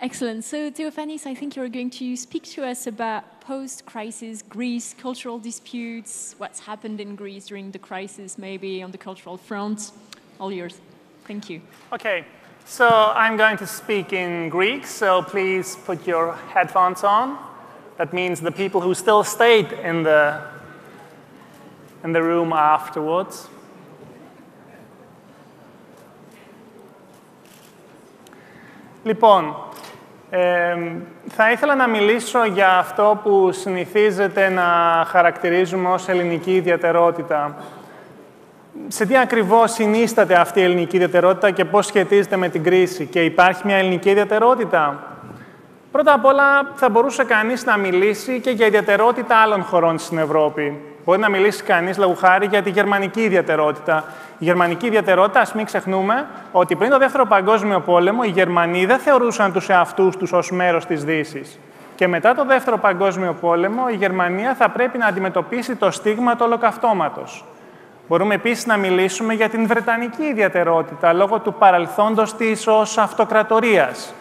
Excellent. So, Theophanis, I think you're going to speak to us about post-crisis Greece, cultural disputes, what's happened in Greece during the crisis, maybe on the cultural front. All yours. Thank you. Okay. So I'm going to speak in Greek, so please put your headphones on. That means the people who still stayed in the, in the room afterwards. Λοιπόν, ε, θα ήθελα να μιλήσω για αυτό που συνηθίζεται να χαρακτηρίζουμε ως ελληνική ιδιαιτερότητα. Σε τι ακριβώς συνίσταται αυτή η ελληνική ιδιαιτερότητα και πώς σχετίζεται με την κρίση; Και υπάρχει μια ελληνική ιδιαιτερότητα; Πρώτα απ' όλα θα μπορούσε κανείς να μιλήσει και για ιδιαιτερότητα άλλων χωρών στην Ευρώπη. Μπορεί να μιλήσει κανείς, λόγω χάρη, για τη γερμανική ιδιαιτερότητα. Η γερμανική ιδιαιτερότητα, ας μην ξεχνούμε, ότι πριν το Δεύτερο Παγκόσμιο Πόλεμο οι Γερμανοί δεν θεωρούσαν τους εαυτούς τους ως μέρος της Δύσης. Και μετά το Δεύτερο Παγκόσμιο Πόλεμο η Γερμανία θα πρέπει να αντιμετωπίσει το στίγμα του ολοκαυτώματος. Μπορούμε επίσης να μιλήσουμε για την Βρετανική ιδιαιτερότητα λόγω του παρελθόντος της ως αυτοκρατορίας.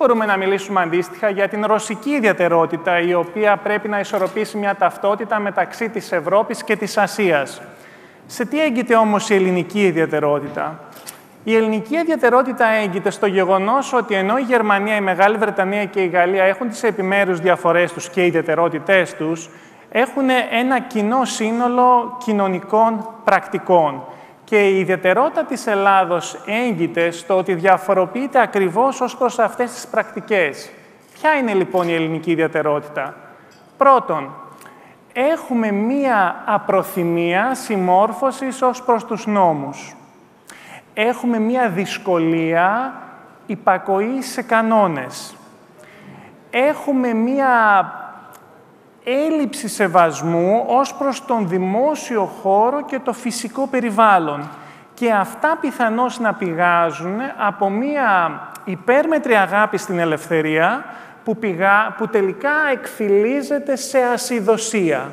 Μπορούμε να μιλήσουμε αντίστοιχα για την ρωσική ιδιαιτερότητα, η οποία πρέπει να ισορροπήσει μια ταυτότητα μεταξύ της Ευρώπης και της Ασίας. Σε τι έγκυται όμως η ελληνική ιδιαιτερότητα; Η ελληνική ιδιαιτερότητα έγκυται στο γεγονός ότι ενώ η Γερμανία, η Μεγάλη Βρετανία και η Γαλλία έχουν τις επιμέρους διαφορές τους και ιδιαιτερότητές τους, έχουν ένα κοινό σύνολο κοινωνικών πρακτικών. Και η ιδιαιτερότητα της Ελλάδος έγκυται στο ότι διαφοροποιείται ακριβώς ως προς αυτές τις πρακτικές. Ποια είναι λοιπόν η ελληνική ιδιαιτερότητα; Πρώτον, έχουμε μία απροθυμία συμμόρφωσης ως προς τους νόμους. Έχουμε μία δυσκολία υπακοής σε κανόνες. Έχουμε μία έλλειψη σεβασμού ως προς τον δημόσιο χώρο και το φυσικό περιβάλλον. Και αυτά πιθανώς να πηγάζουν από μία υπέρμετρη αγάπη στην ελευθερία, που, πηγά, που τελικά εκφυλίζεται σε ασυδοσία.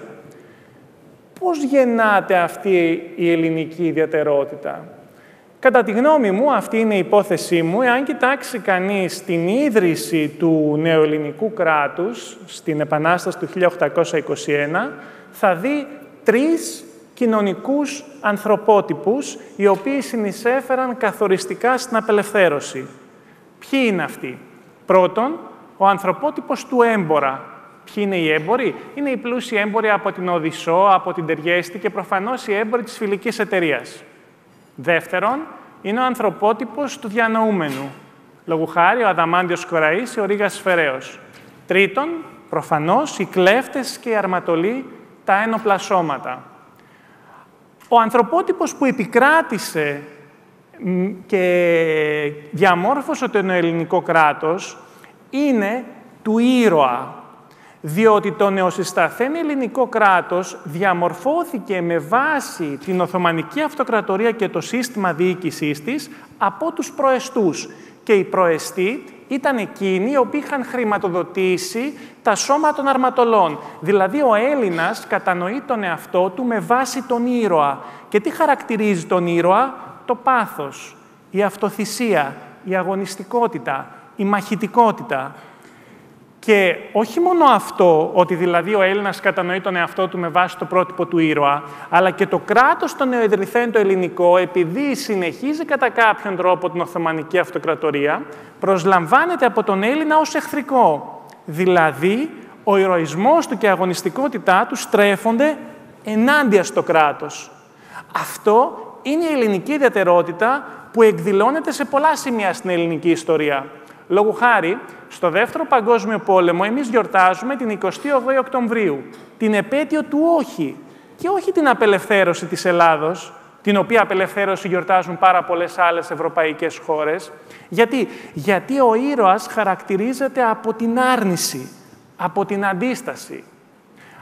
Πώς γεννάται αυτή η ελληνική ιδιαιτερότητα; Κατά τη γνώμη μου, αυτή είναι η υπόθεσή μου, εάν κοιτάξει κανείς την ίδρυση του νεοελληνικού κράτους στην Επανάσταση του 1821, θα δει τρεις κοινωνικούς ανθρωπότυπους, οι οποίοι συνεισέφεραν καθοριστικά στην απελευθέρωση. Ποιοι είναι αυτοί; Πρώτον, ο ανθρωπότυπος του έμπορα. Ποιοι είναι οι έμποροι; Είναι οι πλούσιοι έμποροι από την Οδυσσό, από την Τεριέστη και προφανώς οι έμποροι της φιλικής εταιρείας. Δεύτερον, είναι ο ανθρωπότυπος του διανοούμενου. Λόγου χάρη, ο Αδαμάντιος Κοραής, ο Ρήγας Φεραίος. Τρίτον, προφανώς, οι κλέφτες και οι αρματολοί, τα ένοπλα σώματα. Ο ανθρωπότυπος που επικράτησε και διαμόρφωσε το ελληνικό κράτος είναι του ήρωα, διότι το νεοσυσταθέν ελληνικό κράτος διαμορφώθηκε με βάση την Οθωμανική Αυτοκρατορία και το σύστημα διοίκησής της από τους προεστούς. Και οι προεστοί ήταν εκείνοι οι οποίοι είχαν χρηματοδοτήσει τα σώματα των αρματολών. Δηλαδή ο Έλληνας κατανοεί τον εαυτό του με βάση τον ήρωα. Και τι χαρακτηρίζει τον ήρωα; Το πάθος, η αυτοθυσία, η αγωνιστικότητα, η μαχητικότητα. Και όχι μόνο αυτό, ότι δηλαδή ο Έλληνας κατανοεί τον εαυτό του με βάση το πρότυπο του ήρωα, αλλά και το κράτος των νεοειδρυθέν το ελληνικό, επειδή συνεχίζει κατά κάποιον τρόπο την Οθωμανική Αυτοκρατορία, προσλαμβάνεται από τον Έλληνα ως εχθρικό. Δηλαδή, ο ηρωισμός του και η αγωνιστικότητά του στρέφονται ενάντια στο κράτος. Αυτό είναι η ελληνική ιδιαιτερότητα που εκδηλώνεται σε πολλά σημεία στην ελληνική ιστορία. Λόγου χάρη, στο Δεύτερο Παγκόσμιο Πόλεμο εμείς γιορτάζουμε την 28 Οκτωβρίου, την επέτειο του όχι και όχι την απελευθέρωση της Ελλάδος, την οποία απελευθέρωση γιορτάζουν πάρα πολλές άλλες ευρωπαϊκές χώρες. Γιατί, Γιατί ο ήρωας χαρακτηρίζεται από την άρνηση, από την αντίσταση.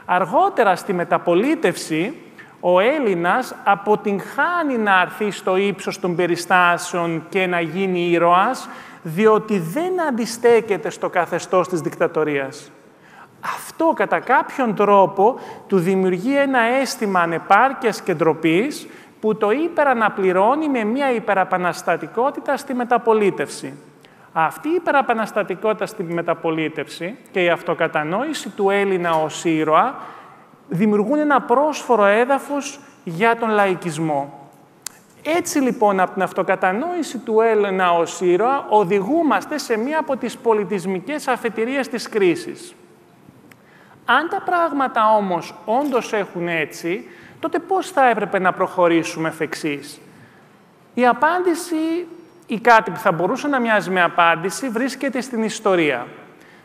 Αργότερα στη μεταπολίτευση, ο Έλληνας αποτυγχάνει να αρθεί στο ύψος των περιστάσεων και να γίνει ήρωας, διότι δεν αντιστέκεται στο καθεστώς της δικτατορίας. Αυτό κατά κάποιον τρόπο του δημιουργεί ένα αίσθημα ανεπάρκειας και ντροπής που το υπεραναπληρώνει με μια υπεραπαναστατικότητα στη μεταπολίτευση. Αυτή η υπεραπαναστατικότητα στη μεταπολίτευση και η αυτοκατανόηση του Έλληνα ως ήρωα δημιουργούν ένα πρόσφορο έδαφος για τον λαϊκισμό. Έτσι λοιπόν από την αυτοκατανόηση του Έλληνα ως ήρωα οδηγούμαστε σε μία από τις πολιτισμικές αφετηρίες της κρίσης. Αν τα πράγματα όμως όντως έχουν έτσι, τότε πώς θα έπρεπε να προχωρήσουμε εφ' εξής; Η απάντηση ή κάτι που θα μπορούσε να μοιάζει με απάντηση βρίσκεται στην ιστορία.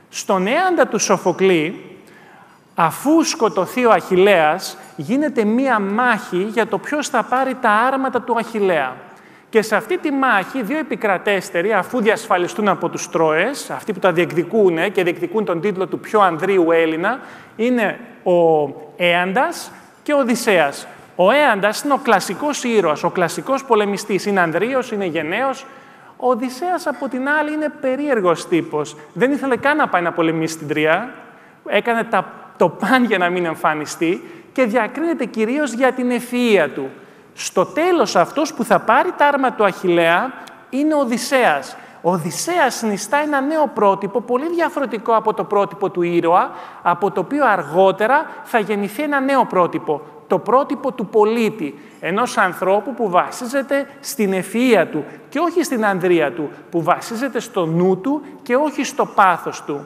Στον έαντα του Σοφοκλή, αφού σκοτωθεί ο Αχιλέας, γίνεται μία μάχη για το ποιος θα πάρει τα άρματα του Αχιλέα. Και σε αυτή τη μάχη, δύο επικρατέστεροι, αφού διασφαλιστούν από τους Τρόες, αυτοί που τα διεκδικούν και διεκδικούν τον τίτλο του πιο ανδρείου Έλληνα, είναι ο Έαντας και ο Οδυσσέας. Ο Έαντας είναι ο κλασικός ήρωας, ο κλασικός πολεμιστής. Είναι ανδρείος, είναι γενναίος. Ο Οδυσσέας, από την άλλη, είναι περίεργος τύπος. Δεν ήθελε καν να πάει να πολεμήσει την Τρία. Έκανε τα, το παν για να μην εμφανιστεί και διακρίνεται κυρίως για την ευφυΐα του. Στο τέλος αυτός που θα πάρει τα άρμα του Αχιλέα είναι ο Οδυσσέας. Ο Οδυσσέας συνιστά ένα νέο πρότυπο, πολύ διαφορετικό από το πρότυπο του ήρωα, από το οποίο αργότερα θα γεννηθεί ένα νέο πρότυπο, το πρότυπο του πολίτη, ενός ανθρώπου που βασίζεται στην ευφυΐα του και όχι στην ανδρεία του, που βασίζεται στο νου του και όχι στο πάθος του.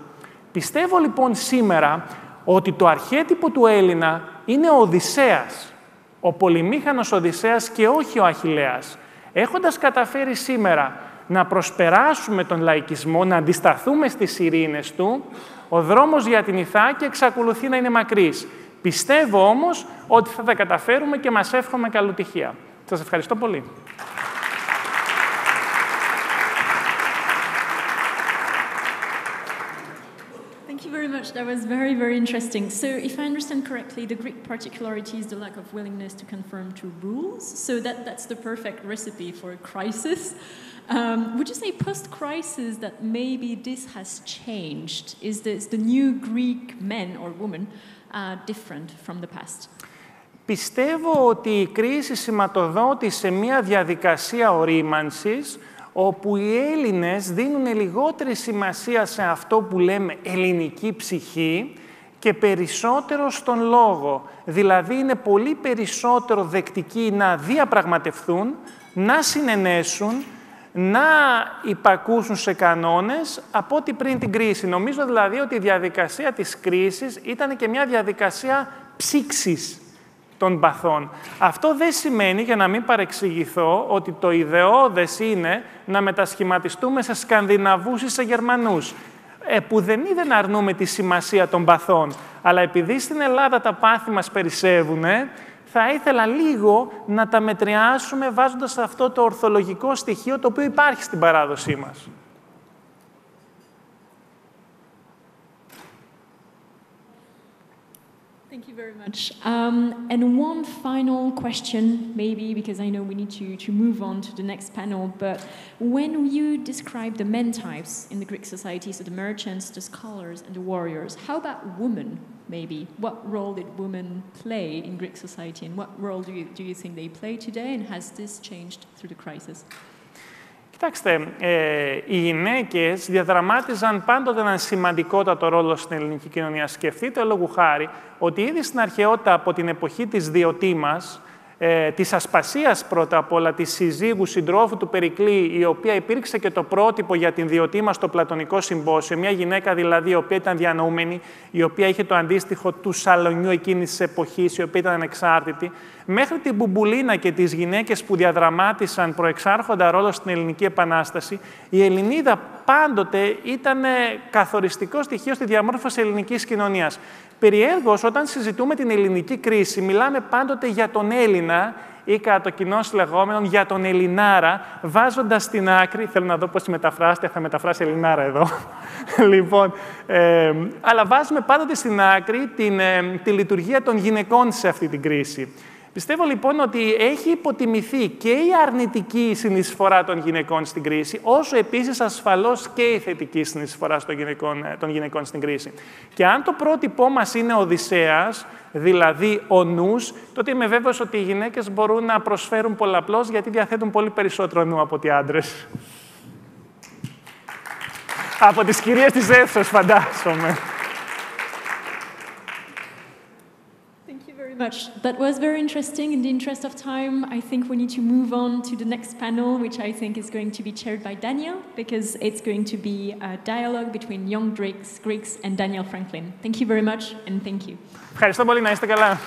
Πιστεύω λοιπόν σήμερα ότι το αρχέτυπο του Έλληνα είναι ο Οδυσσέας, ο πολυμήχανος Οδυσσέας και όχι ο Αχιλέας. Έχοντας καταφέρει σήμερα να προσπεράσουμε τον λαϊκισμό, να αντισταθούμε στις ειρήνες του, ο δρόμος για την Ιθάκη εξακολουθεί να είναι μακρύς. Πιστεύω όμως ότι θα τα καταφέρουμε και μας εύχομαι καλοτυχία. Σας ευχαριστώ πολύ. much. That was very, very interesting. So, if I understand correctly, the Greek particularity is the lack of willingness to conform to rules. So, that, that's the perfect recipe for a crisis. Um, would you say post crisis that maybe this has changed? Is this the new Greek men or women uh, different from the past? Πιστεύω ότι η κρίση σηματοδότησε μια διαδικασία ορίμανσης όπου οι Έλληνες δίνουν λιγότερη σημασία σε αυτό που λέμε ελληνική ψυχή και περισσότερο στον λόγο. Δηλαδή είναι πολύ περισσότερο δεκτικοί να διαπραγματευθούν, να συνενέσουν, να υπακούσουν σε κανόνες από ό,τι πριν την κρίση. Νομίζω δηλαδή ότι η διαδικασία της κρίσης ήταν και μια διαδικασία ψήξης των παθών. Αυτό δεν σημαίνει, για να μην παρεξηγηθώ, ότι το ιδεώδες είναι να μετασχηματιστούμε σε Σκανδιναβούς ή σε Γερμανούς. Ε, που δεν είδε να αρνούμε τη σημασία των παθών. Αλλά επειδή στην Ελλάδα τα πάθη μας περισσεύουν, θα ήθελα λίγο να τα μετριάσουμε βάζοντας αυτό το ορθολογικό στοιχείο το οποίο υπάρχει στην παράδοσή μας. You very much. Um, and one final question, maybe, because I know we need to, to move on to the next panel, but when you describe the men types in the Greek society, so the merchants, the scholars, and the warriors, how about women, maybe? What role did women play in Greek society, and what role do you, do you think they play today, and has this changed through the crisis? Κοιτάξτε, ε, οι γυναίκες διαδραμάτιζαν πάντοτε έναν σημαντικότατο ρόλο στην ελληνική κοινωνία. Σκεφτείτε, λόγου χάρη, ότι ήδη στην αρχαιότητα από την εποχή της Διωτήμας, ε, της Ασπασίας πρώτα απ' όλα, της συζύγου συντρόφου του Περικλή, η οποία υπήρξε και το πρότυπο για την Διωτήμα στο Πλατωνικό Συμπόσιο, μια γυναίκα δηλαδή η οποία ήταν διανοούμενη, η οποία είχε το αντίστοιχο του σαλονιού εκείνης της εποχής, η οποία ήταν ανεξάρτητη, μέχρι την Μπουμπουλίνα και τις γυναίκες που διαδραμάτισαν προεξάρχοντα ρόλο στην Ελληνική Επανάσταση, η Ελληνίδα πάντοτε ήταν καθοριστικό στοιχείο στη διαμόρφωση ελληνικής κοινωνίας. Περιέργως, όταν συζητούμε την ελληνική κρίση, μιλάμε πάντοτε για τον Έλληνα ή κατά το κοινό λεγόμενο για τον Ελληνάρα, βάζοντας στην άκρη, θέλω να δω πώς μεταφράσετε, θα μεταφράσει Ελληνάρα εδώ, λοιπόν, ε, αλλά βάζουμε πάντοτε στην άκρη την, ε, τη λειτουργία των γυναικών σε αυτή την κρίση. Πιστεύω λοιπόν ότι έχει υποτιμηθεί και η αρνητική συνεισφορά των γυναικών στην κρίση, όσο επίσης ασφαλώς και η θετική συνεισφορά των γυναικών, ε, των γυναικών στην κρίση. Και αν το πρότυπό μας είναι ο Οδυσσέας, δηλαδή ο νους, τότε είμαι βέβαιος ότι οι γυναίκες μπορούν να προσφέρουν πολλαπλώς, γιατί διαθέτουν πολύ περισσότερο νου από ότι άντρες. Από τις κυρίες της αίθουσας, φαντάζομαι. very much. That was very interesting. In the interest of time, I think we need to move on to the next panel, which I think is going to be chaired by Daniel, because it's going to be a dialogue between young Greeks, Greeks and Daniel Franklin. Thank you very much, and thank you. Ευχαριστώ πολύ, να είστε καλά.